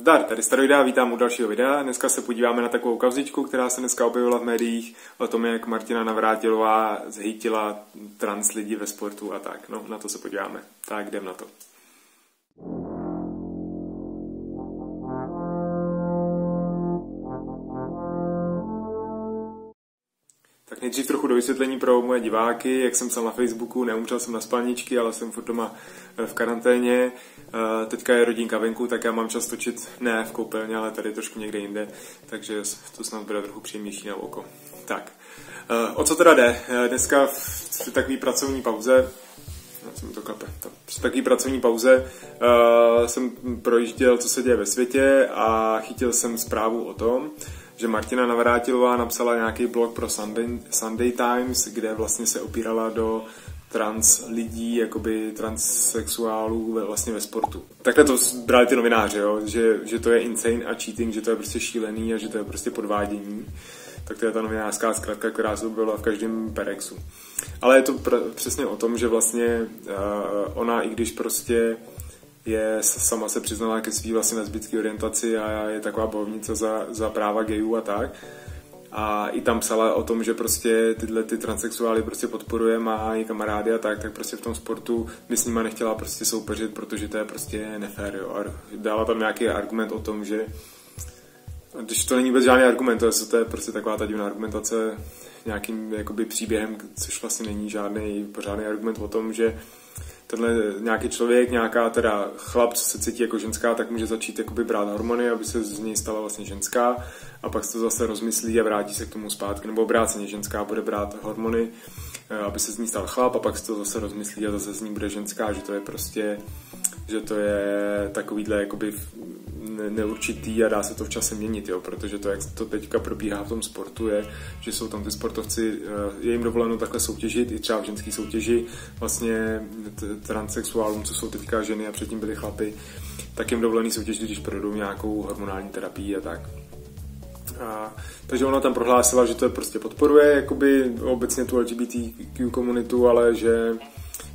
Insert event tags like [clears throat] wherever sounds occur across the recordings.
Zdar, tady Staroidá, vítám u dalšího videa. Dneska se podíváme na takovou kavzičku, která se dneska objevila v médiích o tom, jak Martina Navrátilová zhejtila trans lidi ve sportu a tak. No, na to se podíváme. Tak jdem na to. Nejdřív trochu do vysvětlení pro moje diváky, jak jsem psal na Facebooku, neumřel jsem na spalničky, ale jsem furt doma eh, v karanténě. Eh, teďka je rodinka venku, tak já mám čas točit ne v koupelně, ale tady trošku někde jinde, takže to snad bude trochu příjemnější na oko. Tak, eh, o co teda jde? Dneska v takové pracovní pauze jsem to klape. Při takové pracovní pauze jsem projížděl, co se děje ve světě a chytil jsem zprávu o tom, že Martina Navrátilová napsala nějaký blog pro Sunday, Sunday Times, kde vlastně se opírala do trans lidí, jakoby transsexuálů ve, vlastně ve sportu. Takhle to brali ty novináři, jo? Že, že to je insane a cheating, že to je prostě šílený a že to je prostě podvádění. Tak to je ta novinářská zkratka, která se byla v každém perexu. Ale je to pr- přesně o tom, že vlastně uh, ona, i když prostě je sama se přiznala ke svý vlastně lesbické orientaci a je taková bojovnice za, za práva gayů a tak. A i tam psala o tom, že prostě tyhle ty transexuály prostě podporuje, má i kamarády a tak, tak prostě v tom sportu by s nima nechtěla prostě soupeřit, protože to je prostě nefér, jo. A dala tam nějaký argument o tom, že když to není vůbec žádný argument, to je, to je prostě taková ta divná argumentace nějakým jakoby příběhem, což vlastně není žádný pořádný argument o tom, že tenhle nějaký člověk, nějaká teda chlap, co se cítí jako ženská, tak může začít jakoby brát hormony, aby se z něj stala vlastně ženská. A pak se to zase rozmyslí a vrátí se k tomu zpátky, nebo obráceně ženská bude brát hormony, eh, aby se z ní stal chlap. A pak se to zase rozmyslí a zase z ní bude ženská, že to je prostě, že to je takovýhle jakoby neurčitý a dá se to v čase měnit, jo, protože to, jak to teďka probíhá v tom sportu, je, že jsou tam ty sportovci, eh, je jim dovoleno takhle soutěžit, i třeba v ženské soutěži, vlastně transsexuálům, co jsou teďka ženy a předtím byly chlapy, tak jim dovolený soutěžit, když projdou nějakou hormonální terapii a tak. A, takže ona tam prohlásila, že to je prostě podporuje jakoby obecně tu LGBTQ komunitu, ale že,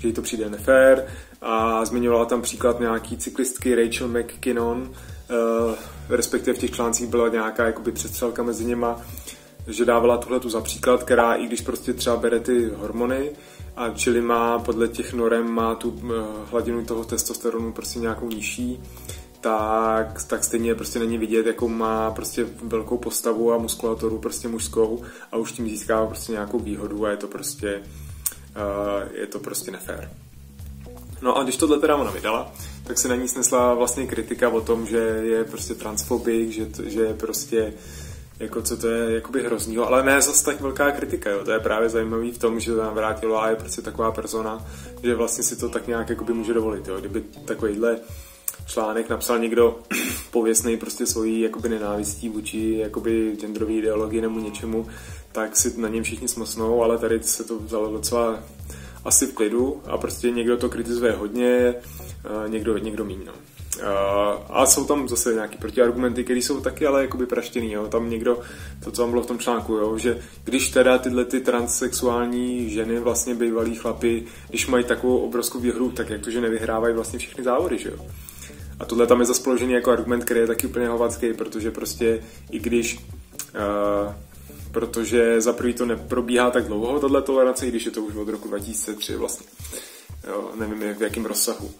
že jí to přijde nefér. A zmiňovala tam příklad nějaký cyklistky Rachel McKinnon, uh, respektive v těch článcích byla nějaká jakoby přestřelka mezi nima, že dávala tuhle tu za příklad, která i když prostě třeba bere ty hormony, a čili má podle těch norem má tu uh, hladinu toho testosteronu prostě nějakou nižší, tak, tak stejně prostě není vidět, jakou má prostě velkou postavu a muskulaturu prostě mužskou a už tím získává prostě nějakou výhodu a je to prostě je to prostě nefér. No a když tohle teda ona vydala, tak se na ní snesla vlastně kritika o tom, že je prostě transfobik, že, to, že je prostě jako co to je jakoby hroznýho, ale ne zase tak velká kritika, jo. to je právě zajímavý v tom, že nám vrátilo a je prostě taková persona, že vlastně si to tak nějak jakoby může dovolit, jo. kdyby takovýhle článek napsal někdo [clears throat] pověstný prostě svojí jakoby nenávistí vůči jakoby genderové ideologii nebo něčemu, tak si na něm všichni smosnou, ale tady se to vzalo docela asi v klidu a prostě někdo to kritizuje hodně, někdo, někdo míň. No. A jsou tam zase nějaký protiargumenty, které jsou taky ale jakoby praštěný, jo. Tam někdo, to, co tam bylo v tom článku, jo, že když teda tyhle ty transsexuální ženy, vlastně bývalí chlapy, když mají takovou obrovskou výhru, tak jak to, že nevyhrávají vlastně všechny závody, že jo. A tohle tam je zase položený jako argument, který je taky úplně hovacký, protože prostě i když uh, protože za prvý to neprobíhá tak dlouho, tahle tolerance, i když je to už od roku 2003 vlastně. Jo, nevím, v jakém rozsahu.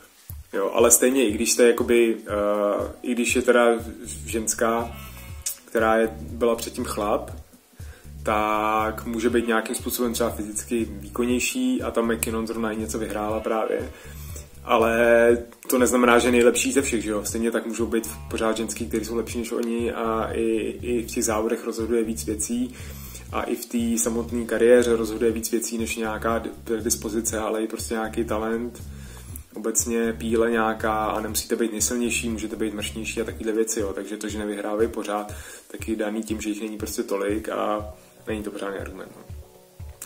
Jo, ale stejně, i když jste jakoby, uh, i když je teda ženská, která je, byla předtím chlap, tak může být nějakým způsobem třeba fyzicky výkonnější a tam McKinnon zrovna i něco vyhrála právě ale to neznamená, že nejlepší ze všech, že jo? Stejně tak můžou být pořád ženský, kteří jsou lepší než oni a i, i v těch závodech rozhoduje víc věcí a i v té samotné kariéře rozhoduje víc věcí než nějaká dispozice, ale i prostě nějaký talent, obecně píle nějaká a nemusíte být nejsilnější, můžete být mršnější a takovéhle věci, jo. takže to, že nevyhrávají pořád, taky daný tím, že jich není prostě tolik a není to pořádný argument. No.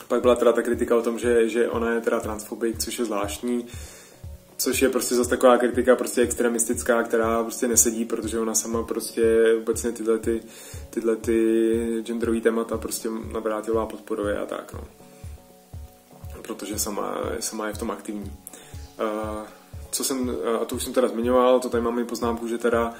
Pak byla teda ta kritika o tom, že, že ona je teda transfobik, což je zvláštní, Což je prostě zase taková kritika prostě extremistická, která prostě nesedí, protože ona sama prostě obecně tyhle, ty, tyhle ty genderové témata prostě navrátilová podporuje a tak, no. Protože sama, sama je v tom aktivní. Uh, co jsem, a to už jsem teda zmiňoval, to tady mám i poznámku, že teda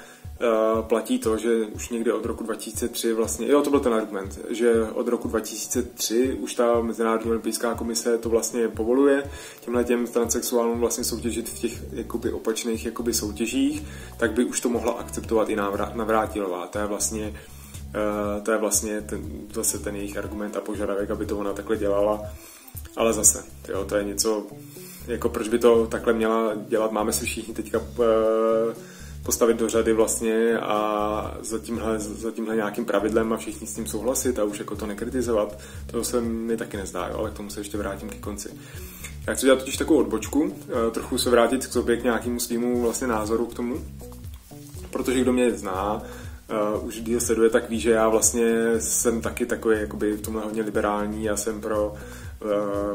platí to, že už někdy od roku 2003 vlastně, jo, to byl ten argument, že od roku 2003 už ta Mezinárodní olympijská komise to vlastně povoluje těmhle těm transexuálům vlastně soutěžit v těch jakoby opačných jakoby soutěžích, tak by už to mohla akceptovat i Navrátilová. To je vlastně uh, to je vlastně ten, zase ten jejich argument a požadavek, aby to ona takhle dělala. Ale zase, jo, to je něco, jako proč by to takhle měla dělat, máme si všichni teďka uh, postavit do řady vlastně a za tímhle, za tímhle nějakým pravidlem a všichni s tím souhlasit a už jako to nekritizovat, to se mi taky nezdá, jo, ale k tomu se ještě vrátím ke konci. Já chci dělat totiž takovou odbočku, eh, trochu se vrátit k sobě, k nějakému svýmu vlastně názoru k tomu, protože kdo mě zná, uh, už díl sleduje, tak ví, že já vlastně jsem taky takový jakoby v tomhle hodně liberální, já jsem pro uh,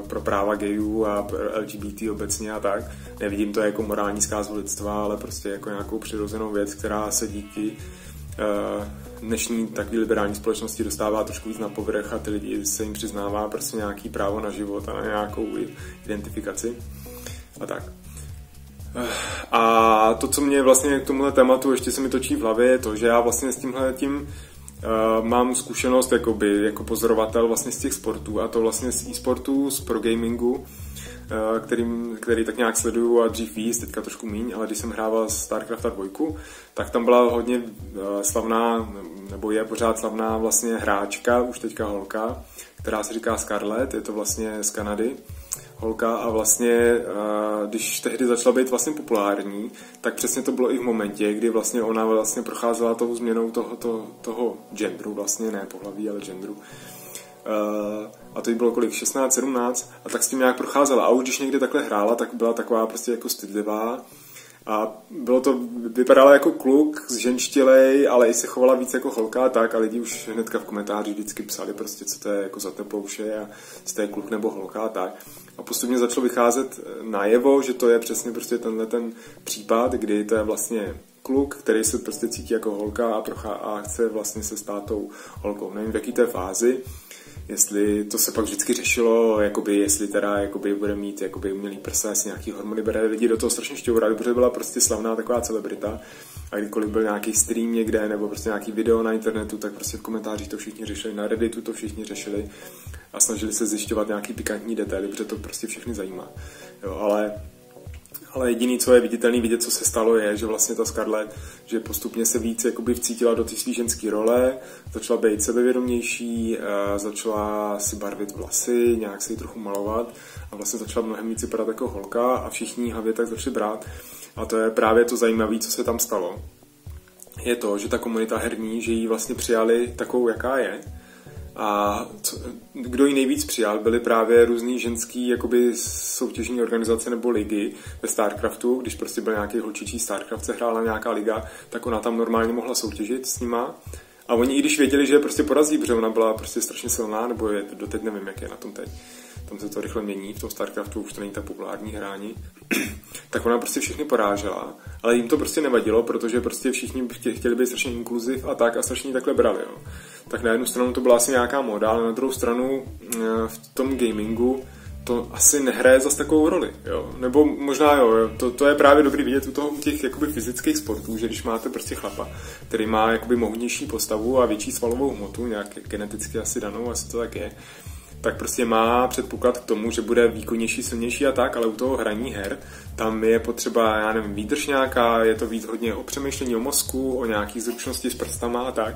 pro práva gayů a LGBT obecně a tak. Nevidím to jako morální zkázu lidstva, ale prostě jako nějakou přirozenou věc, která se díky uh, dnešní takové liberální společnosti dostává trošku víc na povrch a ty lidi se jim přiznává prostě nějaký právo na život a na nějakou identifikaci a tak. A to, co mě vlastně k tomuhle tématu ještě se mi točí v hlavě, je to, že já vlastně s tímhle tím uh, mám zkušenost jakoby, jako pozorovatel vlastně z těch sportů a to vlastně z e-sportů, z pro gamingu, uh, kterým, který tak nějak sleduju a dřív víc, teďka trošku míň, ale když jsem hrával StarCraft 2, tak tam byla hodně uh, slavná, nebo je pořád slavná vlastně hráčka, už teďka holka, která se říká Scarlett, je to vlastně z Kanady holka a vlastně, když tehdy začala být vlastně populární, tak přesně to bylo i v momentě, kdy vlastně ona vlastně procházela tou změnou toho, toho, toho genderu, vlastně ne pohlaví, ale genderu. A to jí bylo kolik, 16, 17 a tak s tím nějak procházela. A už když někde takhle hrála, tak byla taková prostě jako stydlivá a bylo to, vypadala jako kluk, ženštilej, ale i se chovala víc jako holka tak a lidi už hnedka v komentářích vždycky psali prostě, co to je jako za teplouše a jestli to je kluk nebo holka tak. A postupně začalo vycházet najevo, že to je přesně prostě tenhle ten případ, kdy to je vlastně kluk, který se prostě cítí jako holka a, prochá, a chce vlastně se stát tou holkou. Nevím, v jaký té fázi, jestli to se pak vždycky řešilo, jakoby, jestli teda jakoby, bude mít jakoby, umělý prsa, jestli nějaký hormony bere lidi do toho strašně šťourali, protože byla prostě slavná taková celebrita a kdykoliv byl nějaký stream někde nebo prostě nějaký video na internetu, tak prostě v komentářích to všichni řešili, na Redditu to všichni řešili a snažili se zjišťovat nějaký pikantní detaily, protože to prostě všechny zajímá. Jo, ale ale jediný, co je viditelný vidět, co se stalo, je, že vlastně ta Scarlett, že postupně se víc jakoby vcítila do té svý ženské role, začala být sebevědomější, eh, začala si barvit vlasy, nějak se ji trochu malovat a vlastně začala mnohem víc vypadat jako holka a všichni hlavě tak začali brát. A to je právě to zajímavé, co se tam stalo. Je to, že ta komunita herní, že ji vlastně přijali takovou, jaká je, a co, kdo ji nejvíc přijal, byly právě různý ženský jakoby soutěžní organizace nebo ligy ve StarCraftu, když prostě byl nějaký holčičí StarCraft, se hrála nějaká liga, tak ona tam normálně mohla soutěžit s nima. A oni, i když věděli, že je prostě porazí, protože ona byla prostě strašně silná, nebo je, doteď nevím, jak je na tom teď, tam se to rychle mění, v tom StarCraftu už to není tak populární hráni, [clears throat] tak ona prostě všechny porážela, ale jim to prostě nevadilo, protože prostě všichni chtěli být strašně inkluziv a tak a strašně takhle brali, jo. Tak na jednu stranu to byla asi nějaká moda, ale na druhou stranu eh, v tom gamingu to asi nehraje zase takovou roli, jo. Nebo možná jo, to, to je právě dobrý vidět u toho těch jakoby fyzických sportů, že když máte prostě chlapa, který má jakoby mohutnější postavu a větší svalovou hmotu, nějak geneticky asi danou, asi to tak je, tak prostě má předpoklad k tomu, že bude výkonnější, silnější a tak, ale u toho hraní her tam je potřeba, já nevím, výdrž nějaká, je to víc hodně o přemýšlení o mozku, o nějaký zručnosti s prstama a tak.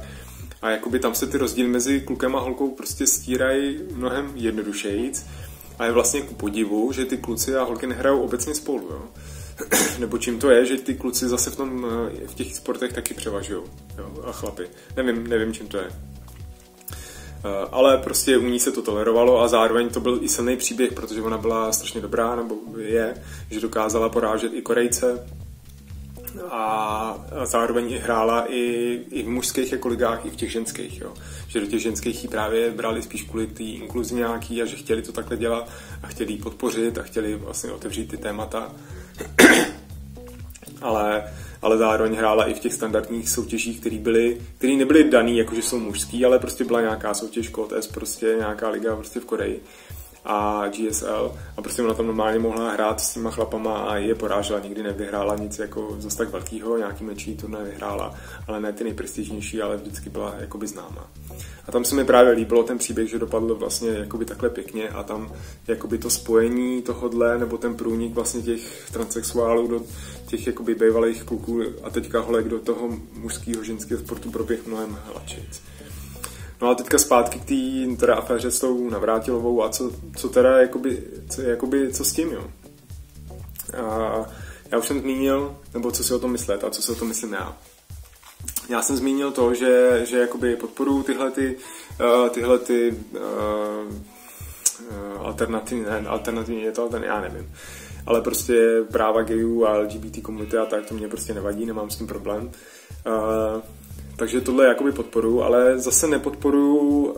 A jakoby tam se ty rozdíly mezi klukem a holkou prostě stírají mnohem jednodušejíc. A je vlastně ku podivu, že ty kluci a holky nehrajou obecně spolu, jo. [clears throat] Nebo čím to je, že ty kluci zase v, tom, eh, v těch sportech taky převažují, jo, a chlapy. Nevím, nevím, čím to je. Eh, ale prostě u ní se to tolerovalo a zároveň to byl i silný příběh, protože ona byla strašně dobrá, nebo je, že dokázala porážet i Korejce a zároveň i hrála i, i v mužských jako ligách, i v těch ženských, jo. Že do těch ženských ji právě brali spíš kvůli té inkluzi nějaký a že chtěli to takhle dělat a chtěli ji podpořit a chtěli vlastně otevřít ty témata. [clears throat] ale ale zároveň hrála i v těch standardních soutěžích, které byly, které nebyly daný, jakože jsou mužský, ale prostě byla nějaká soutěž KOTS, prostě nějaká liga prostě v Koreji. A GSL a prostě ona tam normálně mohla hrát s těma chlapama a je porážela, nikdy nevyhrála nic jako zase tak velkýho, nějaký menší turné vyhrála, ale ne ty nejprestižnější, ale vždycky byla jakoby známa. A tam se mi právě líbilo ten příběh, že dopadl vlastně jakoby takhle pěkně a tam jakoby to spojení tohodle, nebo ten průnik vlastně těch transsexuálů do těch jakoby bývalých kluků a teďka holek do toho mužského, ženského sportu proběh mnohem hladčejc. No a teďka zpátky k té aféře s tou Navrátilovou a co, co teda jakoby, co, jakoby, co s tím, jo. A já už jsem zmínil, nebo co si o tom myslet a co si o tom myslím já. Já jsem zmínil to, že, že jakoby podporuji tyhle ty, uh, tyhle ty uh, alternativní, ne, alternativní je to, ten, já nevím. Ale prostě práva gayů a LGBT komunity a tak, to mě prostě nevadí, nemám s tím problém. Uh, takže tohle jakoby podporuju, ale zase nepodporuju uh,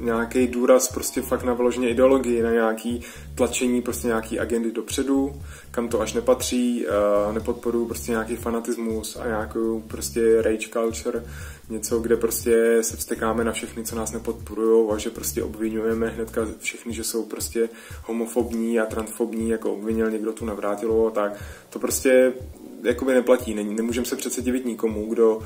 nějaký důraz prostě fakt na vyloženě ideologii, na nějaký tlačení prostě nějaký agendy dopředu, kam to až nepatří, uh, nepodporuju prostě nějaký fanatismus a nějakou prostě rage culture, něco, kde prostě se vstekáme na všechny, co nás nepodporují a že prostě obvinujeme hnedka všechny, že jsou prostě homofobní a transfobní, jako obvinil někdo tu navrátilo, tak to prostě jakoby neplatí. Nemůžeme se přece divit nikomu, kdo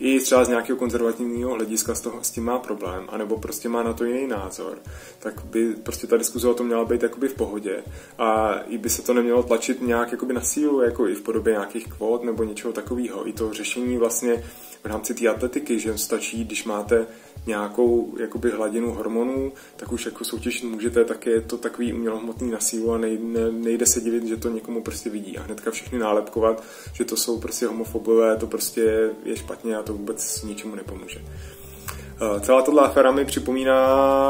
i třeba z nějakého konzervativního hlediska z toho s tím má problém, anebo prostě má na to jiný názor, tak by prostě ta diskuze o tom měla být jakoby v pohodě a i by se to nemělo tlačit nějak jakoby na sílu, jako i v podobě nějakých kvót nebo něčeho takového. I to řešení vlastně v rámci té atletiky, že stačí, když máte nějakou jakoby hladinu hormonů, tak už jako soutěžit můžete, tak je to takový umělohmotný na sílu a nejde, nejde se divit, že to někomu prostě vidí a hnedka všechny nálepkovat, že to jsou prostě homofobové, to prostě je špatně a to vůbec ničemu nepomůže. Eh, celá tato aféra mi připomíná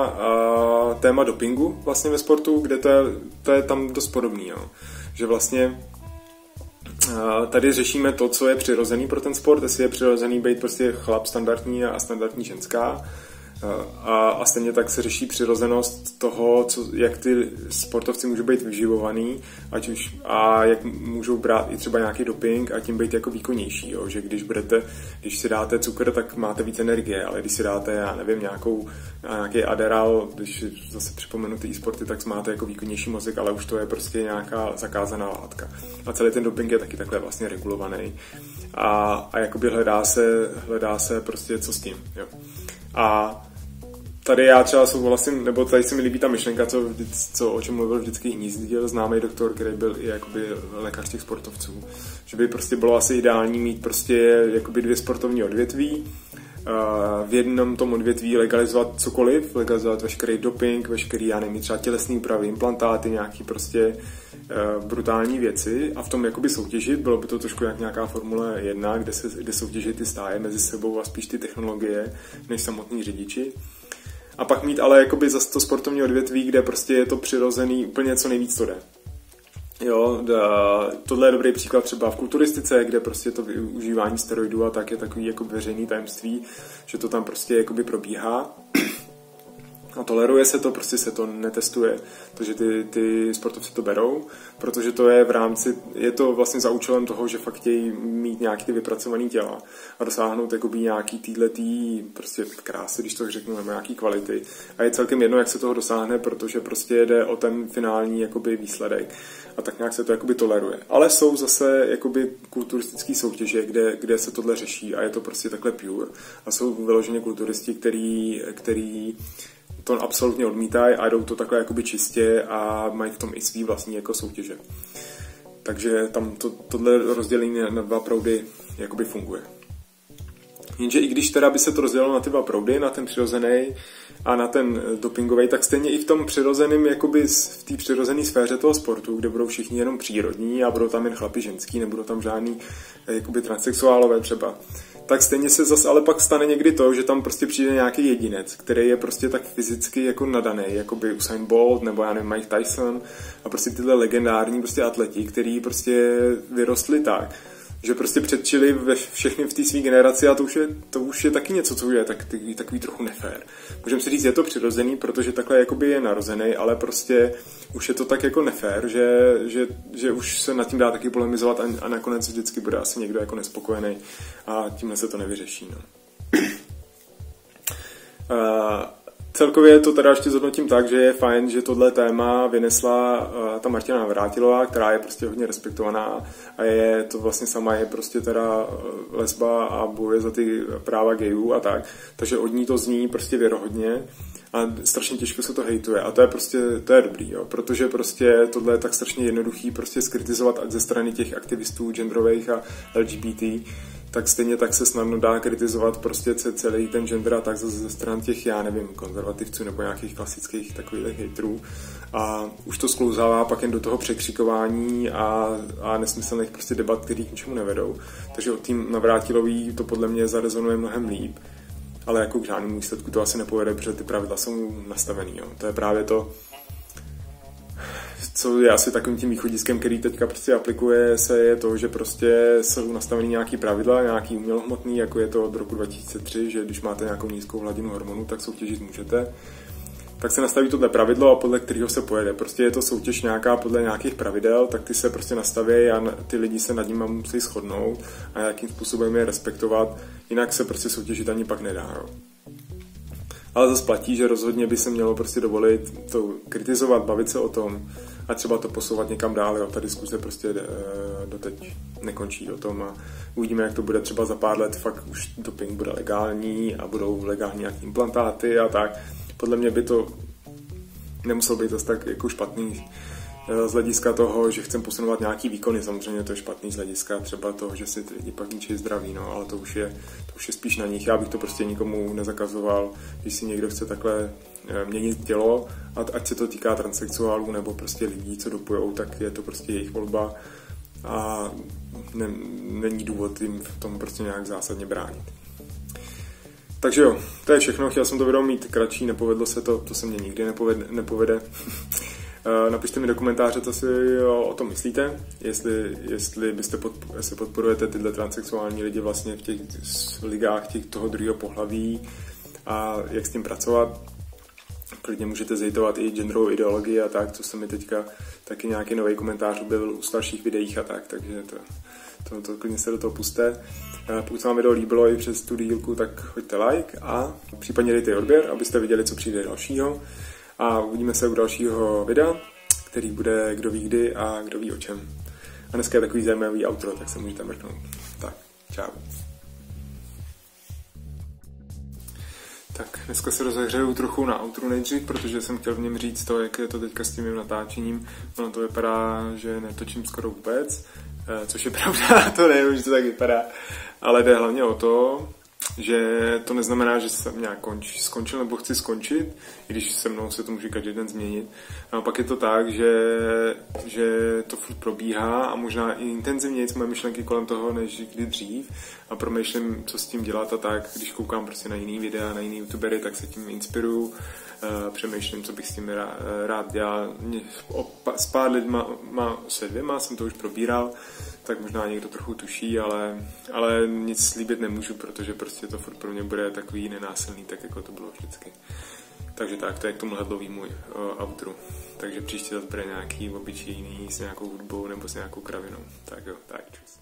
uh, téma dopingu vlastně ve sportu, kde to je, to je tam dost podobný. Jo. Že vlastně Tady řešíme to, co je přirozený pro ten sport, jestli je přirozený být prostě chlap standardní a standardní ženská, a, a stejně tak se řeší přirozenost toho, co, jak ty sportovci můžou být vyživovaný ať už, a jak můžou brát i třeba nějaký doping a tím být jako výkonnější. Jo? Že když budete, když si dáte cukr, tak máte víc energie, ale když si dáte, já nevím, nějakou, nějaký aderal, když zase připomenu ty sporty, tak máte jako výkonnější mozek, ale už to je prostě nějaká zakázaná látka. A celý ten doping je taky takhle vlastně regulovaný. A, a jakoby hledá se, hledá se prostě co s tím. Jo. A tady já třeba souhlasím, nebo tady se mi líbí ta myšlenka, co, co o čem mluvil vždycky Hnízdil, známý doktor, který byl i jakoby lékař těch sportovců. Že by prostě bylo asi ideální mít prostě jakoby dvě sportovní odvětví, v jednom tom odvětví legalizovat cokoliv, legalizovat veškerý doping, veškerý, já nevím, třeba tělesný úpravy, implantáty, nějaký prostě uh, brutální věci a v tom jakoby soutěžit, bylo by to trošku jak nějaká Formule 1, kde, se, kde soutěží ty stáje mezi sebou a spíš ty technologie, než samotní řidiči. A pak mít ale jakoby zase to sportovní odvětví, kde prostě je to přirozený úplně co nejvíc to jde. Jo, da, tohle je dobrý příklad třeba v kulturistice, kde prostě to využívání steroidů a tak je takový jako veřejný tajemství, že to tam prostě jakoby probíhá. A toleruje se to, prostě se to netestuje, takže ty, ty sportovci to berou, protože to je v rámci, je to vlastně za účelem toho, že fakt chtějí mít nějaký ty vypracované těla a dosáhnout jakoby nějaký týhletý prostě krásy, když to řeknu, nebo nějaký kvality. A je celkem jedno, jak se toho dosáhne, protože prostě jde o ten finální jakoby výsledek a tak nějak se to jakoby toleruje. Ale jsou zase jakoby kulturistické soutěže, kde, kde se tohle řeší a je to prostě takhle pure. A jsou vyloženě kulturisti, který, který to absolutně odmítají a jdou to takhle jakoby čistě a mají v tom i svý vlastní jako soutěže. Takže tam to, tohle rozdělení na dva proudy jakoby funguje. Jenže i když teda by se to rozdělilo na ty dva proudy, na ten přirozený a na ten dopingový, tak stejně i v tom přirozeném, jakoby v té přirozené sféře toho sportu, kde budou všichni jenom přírodní a budou tam jen chlapi ženský, nebudou tam žádný jakoby transsexuálové třeba, tak stejně se zase ale pak stane někdy to, že tam prostě přijde nějaký jedinec, který je prostě tak fyzicky jako nadaný, jako by Usain Bolt nebo já nevím, Mike Tyson a prostě tyhle legendární prostě atleti, který prostě vyrostli tak, že prostě předčili ve všechny v té své generaci a to už, je, to už je taky něco, co je tak, takový, trochu nefér. Můžeme si říct, je to přirozený, protože takhle jakoby je narozený, ale prostě už je to tak jako nefér, že, že, že už se nad tím dá taky polemizovat a, a nakonec vždycky bude asi někdo jako nespokojený a tímhle se to nevyřeší. No. [clears throat] uh, celkově to teda ještě zhodnotím tak, že je fajn, že tohle téma vynesla uh, ta Martina Navrátilová, která je prostě hodně respektovaná a je to vlastně sama je prostě teda lesba a bojuje za ty práva gayů a tak. Takže od ní to zní prostě věrohodně a strašně těžko se to hejtuje a to je prostě, to je dobrý, jo, protože prostě tohle je tak strašně jednoduchý prostě skritizovat ze strany těch aktivistů genderových a LGBT, tak stejně tak se snadno dá kritizovat prostě celý ten gender a tak ze stran těch, já nevím, konzervativců nebo nějakých klasických takových hejtrů. A už to sklouzává pak jen do toho překřikování a, a nesmyslných prostě debat, který k ničemu nevedou. Takže od tým navrátilový to podle mě zarezonuje mnohem líp. Ale jako k žádnému výsledku to asi nepovede, protože ty pravidla jsou nastavený. Jo. To je právě to, co je asi takovým tím východiskem, který teďka prostě aplikuje, se je to, že prostě jsou nastaveny nějaký pravidla, nějaký umělohmotný, jako je to od roku 2003, že když máte nějakou nízkou hladinu hormonů, tak soutěžit můžete. Tak se nastaví tohle pravidlo a podle kterého se pojede. Prostě je to soutěž nějaká podle nějakých pravidel, tak ty se prostě nastaví a ty lidi se nad nimi musí shodnout a jakým způsobem je respektovat, jinak se prostě soutěžit ani pak nedá. Jo. Ale zase platí, že rozhodně by se mělo prostě dovolit to kritizovat, bavit se o tom a třeba to posouvat někam dál. Jo. Ta diskuze prostě e, doteď nekončí o tom a uvidíme, jak to bude třeba za pár let. Fakt už doping bude legální a budou legální nějaké implantáty a tak. Podle mě by to nemuselo být zase tak jako špatný Eh, z hlediska toho, že chcem posunovat nějaký výkony, samozřejmě to je špatný z hlediska třeba toho, že si lidi pak ničí zdraví, no, ale to už, je, to už je spíš na nich. Já bych to prostě nikomu nezakazoval, když si někdo chce takhle eh, měnit tělo, ať se to týká transexuálů nebo prostě lidí, co dopujou, tak je to prostě jejich volba a ne, není důvod jim v tom prostě nějak zásadně bránit. Takže jo, to je všechno. Chtěl jsem to video mít kratší, nepovedlo se to, to se mně nikdy nepovede. nepovede. [laughs] Eh, napište mi do komentáře, co si o tom myslíte, jestli, jestli byste podp- jestli podporujete tyhle transexuální lidi vlastně v těch ligách těch toho druhého pohlaví a jak s tím pracovat. Klidně můžete zejtovat i genderovou ideologii a tak, co se mi teďka taky nějaký nový komentář objevil u starších videích a tak, takže to, to, to klidně se do toho puste. Eh, pokud se vám video líbilo i přes tu dílku, tak hoďte like a případně dejte odběr, abyste viděli, co přijde dalšího a uvidíme se u dalšího videa, který bude kdo ví kdy a kdo ví o čem. A dneska je takový zajímavý outro, tak se můžete mrknout. Tak, čau. Tak, dneska se rozehřeju trochu na outro nejdřív, protože jsem chtěl v něm říct to, jak je to teďka s tím mým natáčením. Ono to vypadá, že netočím skoro vůbec, eh, což je [laughs] pravda, to nevím, že to tak vypadá, ale jde hlavně o to, že to neznamená, že jsem nějak konč, skončil nebo chci skončit, i když se mnou se to může každý den změnit. A pak je to tak, že, že to furt probíhá a možná i intenzivně moje myšlenky kolem toho, než kdy dřív a promýšlím, co s tím dělat a tak, když koukám prostě na jiný videa, na jiný youtubery, tak se tím inspiruju, přemýšlím, co bych s tím rád, dělal. S pár lidma, má, se dvěma jsem to už probíral, tak možná někdo trochu tuší, ale, ale nic slíbit nemůžu, protože prostě to furt pro mě bude takový nenásilný, tak jako to bylo vždycky. Takže tak, to je k tomuhle dlouhýmu uh, outru. Takže příště zase bude nějaký obyčejný s nějakou hudbou nebo s nějakou kravinou. Tak jo, tak čus.